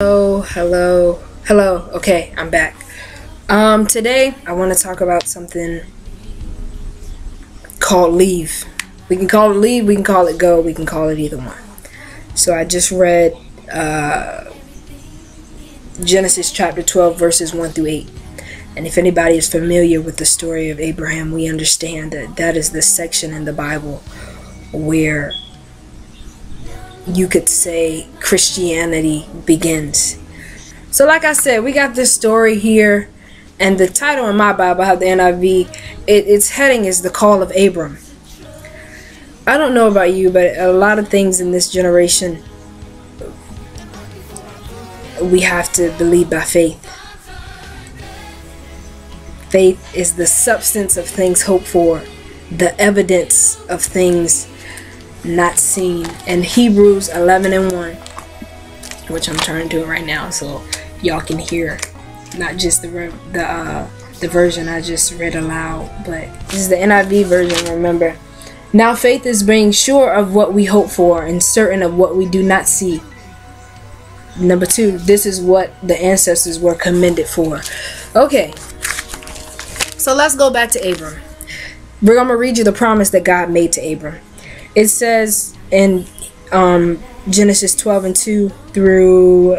Hello, hello, hello. Okay, I'm back. Um, today I want to talk about something called leave. We can call it leave, we can call it go, we can call it either one. So I just read uh, Genesis chapter 12, verses 1 through 8. And if anybody is familiar with the story of Abraham, we understand that that is the section in the Bible where you could say Christianity begins. So, like I said, we got this story here, and the title in my Bible, have the NIV, it, its heading is The Call of Abram. I don't know about you, but a lot of things in this generation we have to believe by faith. Faith is the substance of things hoped for, the evidence of things not seen. And Hebrews 11 and 1, which I'm turning to it right now so y'all can hear not just the the uh, the version I just read aloud, but this is the NIV version. Remember, now faith is being sure of what we hope for and certain of what we do not see. Number two, this is what the ancestors were commended for. Okay, so let's go back to Abram. We're gonna read you the promise that God made to Abram. It says in um, Genesis 12 and 2 through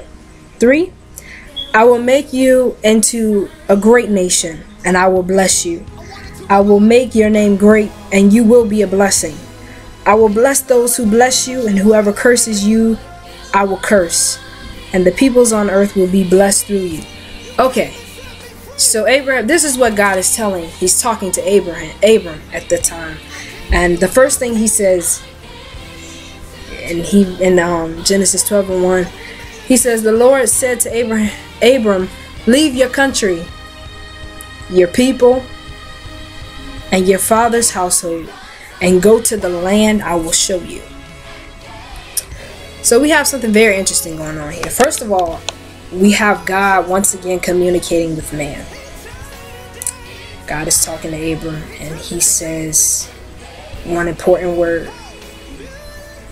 3 I will make you into a great nation, and I will bless you. I will make your name great, and you will be a blessing. I will bless those who bless you, and whoever curses you, I will curse. And the peoples on earth will be blessed through you. Okay. So Abraham, this is what God is telling. He's talking to Abraham, Abram at the time. And the first thing he says, and he in um, Genesis 12 and 1, he says, The Lord said to Abraham, Abram, leave your country, your people, and your father's household, and go to the land I will show you. So we have something very interesting going on here. First of all, we have God once again communicating with man. God is talking to Abram, and he says one important word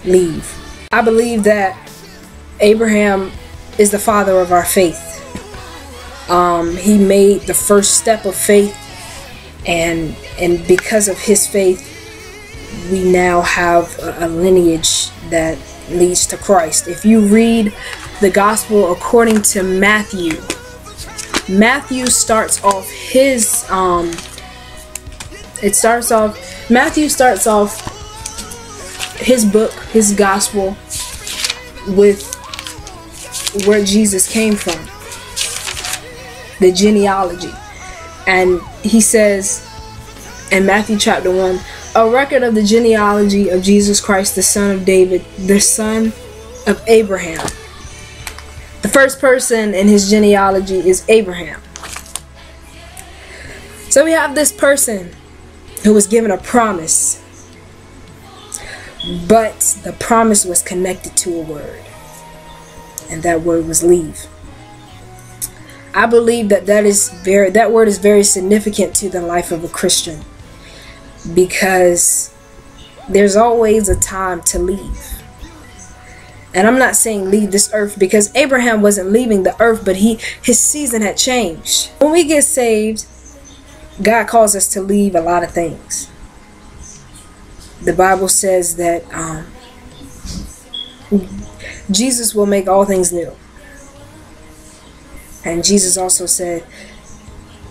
leave. I believe that Abraham is the father of our faith. Um, he made the first step of faith, and and because of his faith, we now have a, a lineage that leads to Christ. If you read the gospel according to Matthew, Matthew starts off his um, it starts off Matthew starts off his book, his gospel with where Jesus came from the genealogy. And he says in Matthew chapter 1 a record of the genealogy of Jesus Christ, the son of David, the son of Abraham. The first person in his genealogy is Abraham. So we have this person who was given a promise, but the promise was connected to a word, and that word was leave. I believe that that is very that word is very significant to the life of a Christian because there's always a time to leave. And I'm not saying leave this earth because Abraham wasn't leaving the earth, but he his season had changed. When we get saved, God calls us to leave a lot of things. The Bible says that um, Jesus will make all things new. And Jesus also said,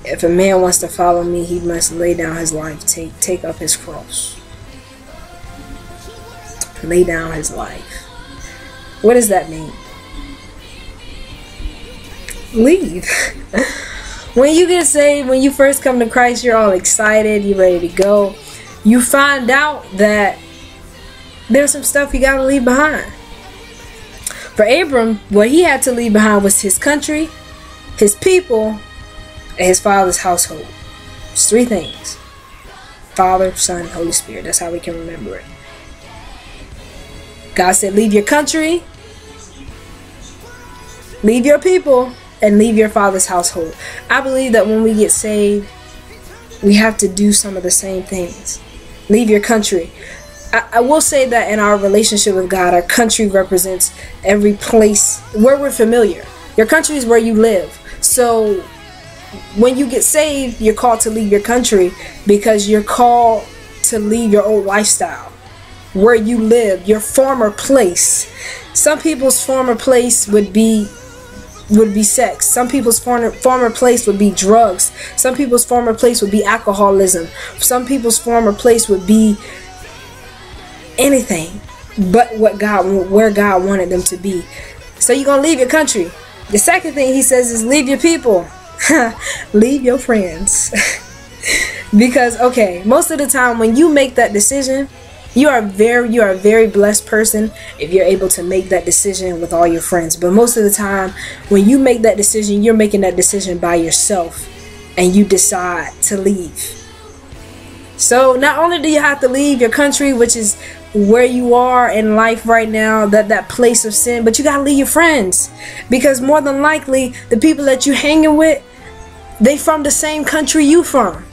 if a man wants to follow me, he must lay down his life, take take up his cross. Lay down his life. What does that mean? Leave. when you get saved, when you first come to Christ, you're all excited, you're ready to go. You find out that there's some stuff you gotta leave behind. For Abram, what he had to leave behind was his country, his people, and his father's household. It's three things. Father, Son, Holy Spirit. That's how we can remember it. God said, leave your country, leave your people, and leave your father's household. I believe that when we get saved, we have to do some of the same things. Leave your country. I, I will say that in our relationship with God, our country represents every place where we're familiar Your country is where you live. So when you get saved, you're called to leave your country because you're called to leave your old lifestyle, where you live, your former place. Some people's former place would be would be sex. Some people's former former place would be drugs. Some people's former place would be alcoholism. Some people's former place would be anything but what God where God wanted them to be. So you're gonna leave your country. The second thing he says is leave your people. leave your friends. because okay, most of the time when you make that decision, you are very you are a very blessed person if you're able to make that decision with all your friends. But most of the time when you make that decision, you're making that decision by yourself and you decide to leave. So not only do you have to leave your country, which is where you are in life right now, that that place of sin, but you gotta leave your friends because more than likely the people that you hanging with, they from the same country you from.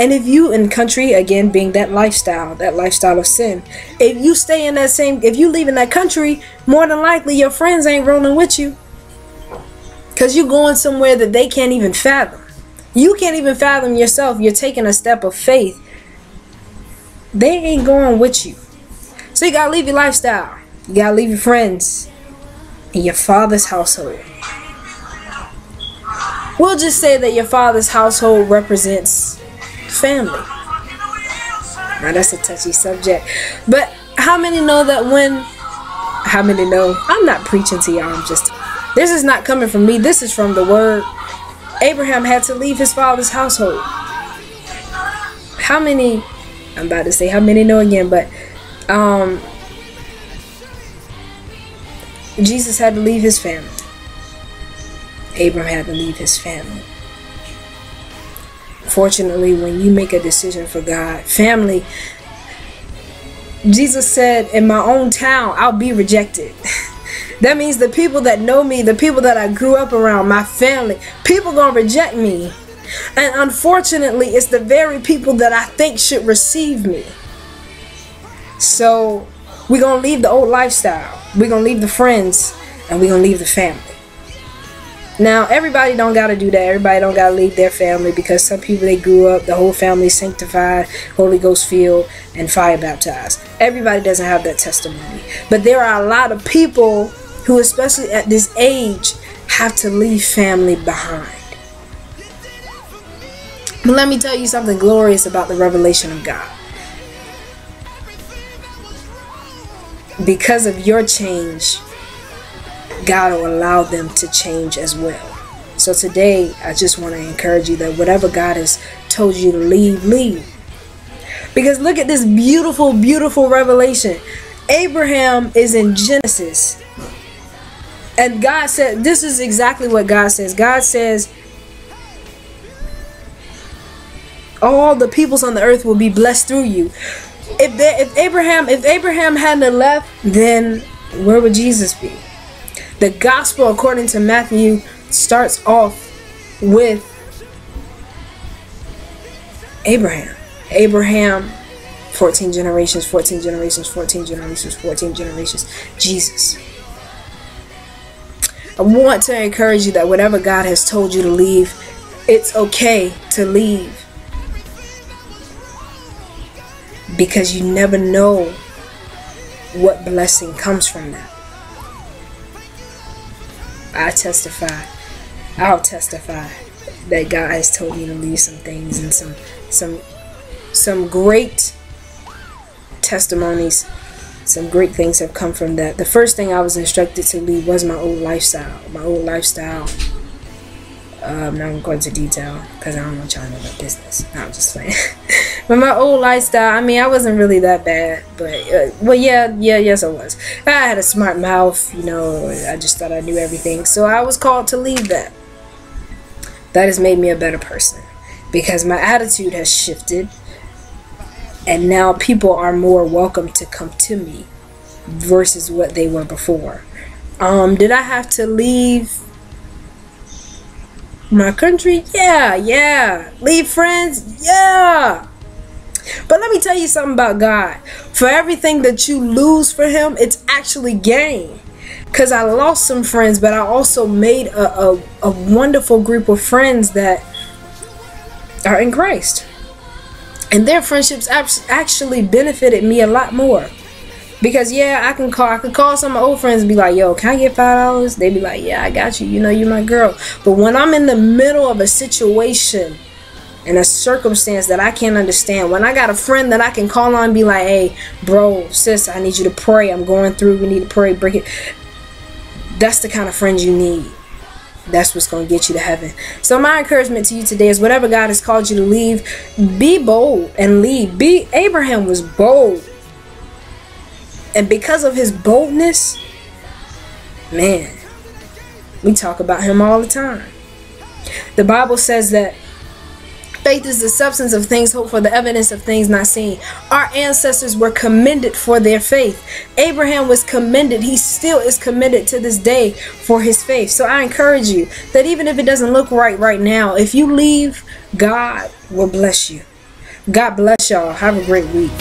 And if you in country again being that lifestyle, that lifestyle of sin, if you stay in that same, if you leave in that country, more than likely your friends ain't rolling with you, cause you're going somewhere that they can't even fathom. You can't even fathom yourself. You're taking a step of faith. They ain't going with you. So you gotta leave your lifestyle. You gotta leave your friends in your father's household. We'll just say that your father's household represents family. Now that's a touchy subject. But how many know that when how many know? I'm not preaching to y'all, I'm just this is not coming from me. This is from the word Abraham had to leave his father's household. How many, I'm about to say how many know again, but um, Jesus had to leave his family. Abraham had to leave his family. Fortunately, when you make a decision for God, family, Jesus said, in my own town, I'll be rejected. That means the people that know me, the people that I grew up around, my family, people gonna reject me. And unfortunately, it's the very people that I think should receive me. So we're gonna leave the old lifestyle. We're gonna leave the friends and we're gonna leave the family. Now, everybody don't gotta do that. Everybody don't gotta leave their family because some people they grew up, the whole family sanctified, Holy Ghost filled, and fire baptized. Everybody doesn't have that testimony. But there are a lot of people who especially at this age have to leave family behind. But let me tell you something glorious about the revelation of God. Because of your change, God will allow them to change as well. So today, I just want to encourage you that whatever God has told you to leave, leave. Because look at this beautiful, beautiful revelation. Abraham is in Genesis and God said, this is exactly what God says. God says, all the peoples on the earth will be blessed through you. If they, if Abraham if Abraham hadn't left, then where would Jesus be? The gospel according to Matthew starts off with Abraham. Abraham 14 generations, 14 generations, 14 generations, 14 generations. Jesus. I want to encourage you that whatever God has told you to leave, it's okay to leave. Because you never know what blessing comes from that. I testify, I'll testify that God has told me to leave some things and some some some great testimonies some great things have come from that. The first thing I was instructed to leave was my old lifestyle. My old lifestyle. Um, now I'm going to detail because I don't want y'all to know my business. No, I'm just playing. but my old lifestyle, I mean, I wasn't really that bad. But, uh, well, yeah, yeah, yes, I was. I had a smart mouth, you know, I just thought I knew everything. So I was called to leave that. That has made me a better person because my attitude has shifted and now people are more welcome to come to me versus what they were before. Um, did I have to leave my country? Yeah, yeah. Leave friends? Yeah. But let me tell you something about God. For everything that you lose for Him, it's actually gain. because I lost some friends, but I also made a, a, a wonderful group of friends that are in Christ. And their friendships actually benefited me a lot more. Because yeah, I can call I could call some of my old friends and be like, yo, can I get five dollars? They'd be like, Yeah, I got you, you know you're my girl. But when I'm in the middle of a situation and a circumstance that I can't understand, when I got a friend that I can call on be like, Hey, bro, sis, I need you to pray. I'm going through, we need to pray, break it. That's the kind of friends you need. That's what's going to get you to heaven. So my encouragement to you today is whatever God has called you to leave, be bold and leave. Be Abraham was bold. And because of his boldness, man, we talk about him all the time. The Bible says that Faith is the substance of things hoped for, the evidence of things not seen. Our ancestors were commended for their faith. Abraham was commended. He still is commended to this day for his faith. So I encourage you that even if it doesn't look right right now, if you leave, God will bless you. God bless y'all. Have a great week.